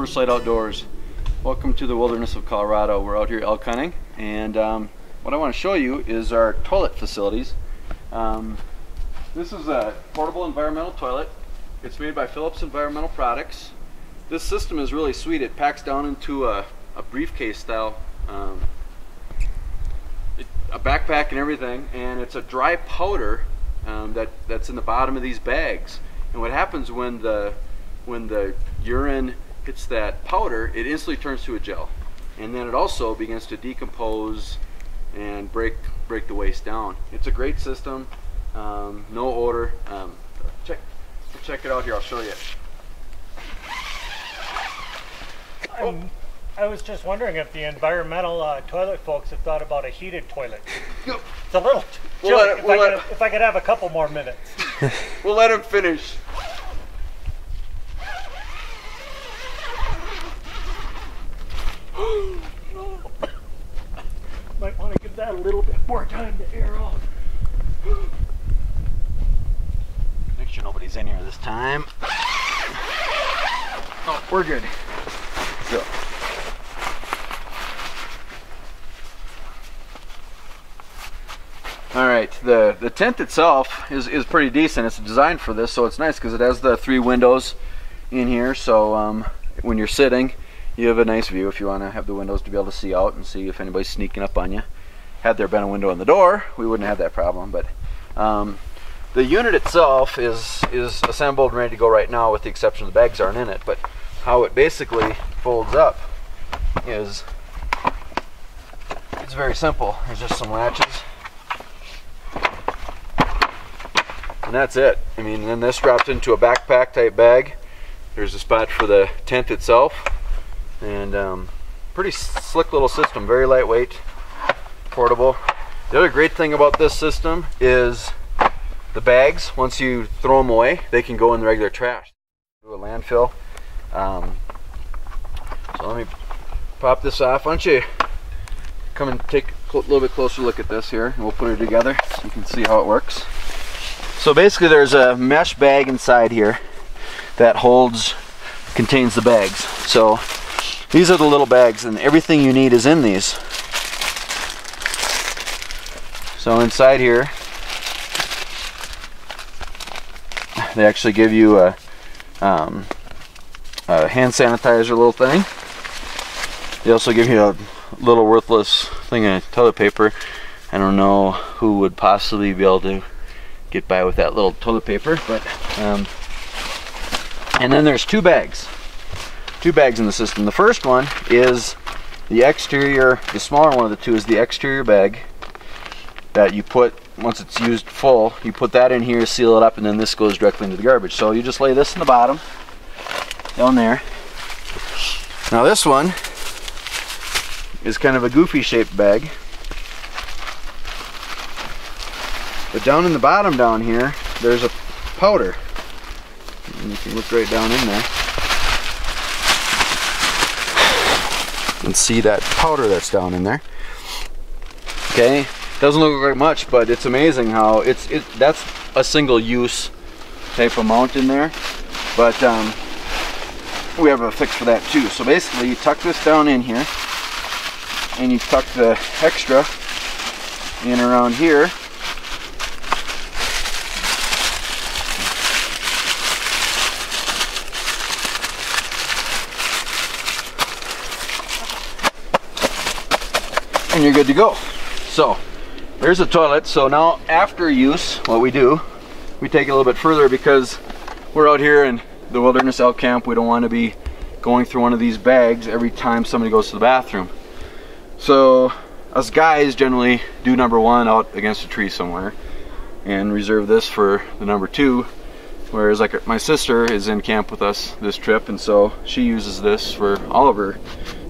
First Light Outdoors. Welcome to the wilderness of Colorado. We're out here elk hunting and um, what I want to show you is our toilet facilities. Um, this is a portable environmental toilet. It's made by Phillips Environmental Products. This system is really sweet. It packs down into a, a briefcase style, um, it, a backpack and everything, and it's a dry powder um, that, that's in the bottom of these bags. And what happens when the when the urine hits that powder, it instantly turns to a gel. And then it also begins to decompose and break break the waste down. It's a great system, um, no odor. Um, check check it out here. I'll show you. Oh. I was just wondering if the environmental uh, toilet folks have thought about a heated toilet. It's a little We'll let it- if, we'll I could, if I could have a couple more minutes. We'll let him finish. Might want to give that a little bit more time to air off. Make sure nobody's in here this time. Oh, we're good. So. All right, the the tent itself is is pretty decent. It's designed for this, so it's nice because it has the three windows in here. So um, when you're sitting, you have a nice view. If you want to have the windows to be able to see out and see if anybody's sneaking up on you. Had there been a window in the door, we wouldn't have that problem. But um, the unit itself is is assembled and ready to go right now, with the exception the bags aren't in it. But how it basically folds up is it's very simple. There's just some latches, and that's it. I mean, then this drops into a backpack type bag. There's a spot for the tent itself, and um, pretty slick little system. Very lightweight, portable. The other great thing about this system is the bags, once you throw them away, they can go in the regular trash. Do a landfill. Um, so let me pop this off. Why don't you come and take a little bit closer look at this here, and we'll put it together so you can see how it works. So basically, there's a mesh bag inside here that holds, contains the bags. So these are the little bags, and everything you need is in these. So inside here, they actually give you a, um, a hand sanitizer little thing. They also give you a little worthless thing of toilet paper. I don't know who would possibly be able to get by with that little toilet paper, but um, and then there's two bags, two bags in the system. The first one is the exterior, the smaller one of the two is the exterior bag that you put once it's used full, you put that in here, seal it up, and then this goes directly into the garbage. So you just lay this in the bottom, down there. Now this one is kind of a goofy shaped bag. But down in the bottom down here, there's a powder. And you can look right down in there. And see that powder that's down in there. Okay, doesn't look like much, but it's amazing how it's it. That's a single use type of mount in there, but um, we have a fix for that too. So basically, you tuck this down in here, and you tuck the extra in around here. And you're good to go. So, there's the toilet. So now after use, what we do, we take it a little bit further because we're out here in the wilderness elk camp. We don't want to be going through one of these bags every time somebody goes to the bathroom. So us guys generally do number one out against a tree somewhere and reserve this for the number two. Whereas like my sister is in camp with us this trip and so she uses this for all of her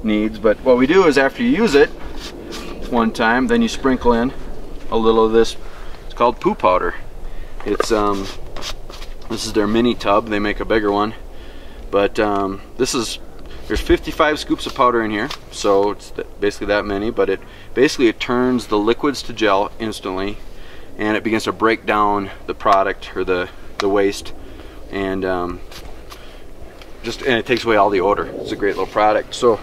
needs. But what we do is after you use it one time, then you sprinkle in a little of this. It's called poo powder. It's um, this is their mini tub. They make a bigger one, but um, this is there's 55 scoops of powder in here, so it's basically that many. But it basically it turns the liquids to gel instantly, and it begins to break down the product or the the waste, and um, just and it takes away all the odor. It's a great little product. So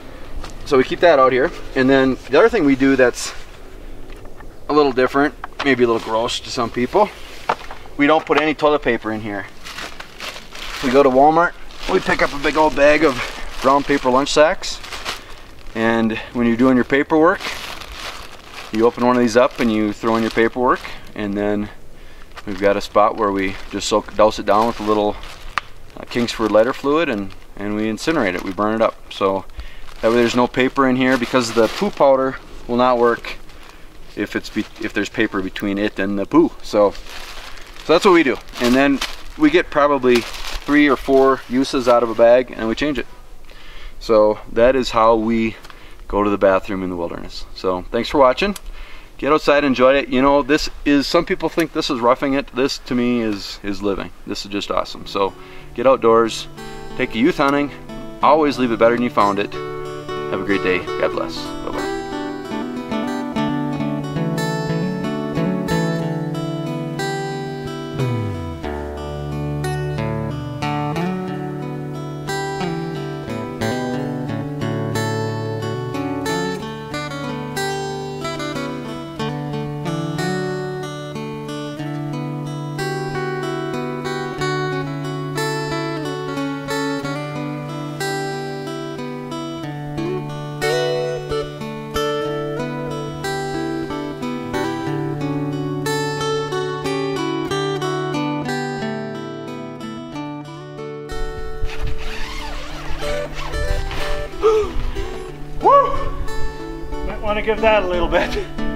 so we keep that out here. And then the other thing we do that's a little different, maybe a little gross to some people, we don't put any toilet paper in here. We go to Walmart, we pick up a big old bag of brown paper lunch sacks. And when you're doing your paperwork, you open one of these up and you throw in your paperwork and then we've got a spot where we just soak, douse it down with a little uh, Kingsford lighter fluid and, and we incinerate it, we burn it up. So that way there's no paper in here because the poo powder will not work if it's if there's paper between it and the poo. So, so that's what we do. And then we get probably three or four uses out of a bag and we change it. So that is how we go to the bathroom in the wilderness. So thanks for watching. Get outside, enjoy it. You know, this is, some people think this is roughing it. This to me is, is living. This is just awesome. So get outdoors, take a youth hunting, always leave it better than you found it. Have a great day. God bless. To give that a little bit.